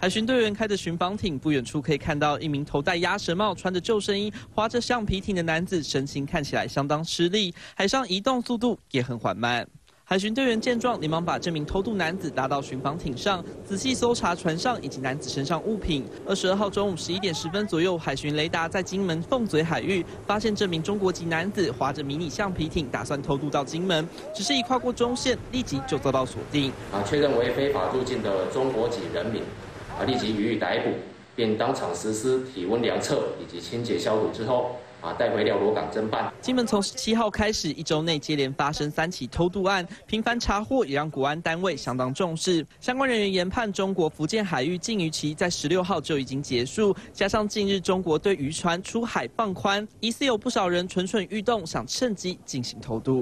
海巡队员开着巡防艇，不远处可以看到一名头戴鸭舌帽、穿着救生衣、划着橡皮艇的男子，神情看起来相当吃力。海上移动速度也很缓慢。海巡队员见状，连忙把这名偷渡男子拉到巡防艇上，仔细搜查船上以及男子身上物品。二十二号中午十一点十分左右，海巡雷达在金门凤嘴海域发现这名中国籍男子划着迷你橡皮艇，打算偷渡到金门，只是一跨过中线，立即就遭到锁定。啊，确认为非法入境的中国籍人民，啊，立即予以逮捕，并当场实施体温量测以及清洁消毒之后。啊，带回廖罗港侦办。金门从十七号开始，一周内接连发生三起偷渡案，频繁查获，也让国安单位相当重视。相关人员研判，中国福建海域禁渔期在十六号就已经结束，加上近日中国对渔船出海放宽，疑似有不少人蠢蠢欲动，想趁机进行偷渡。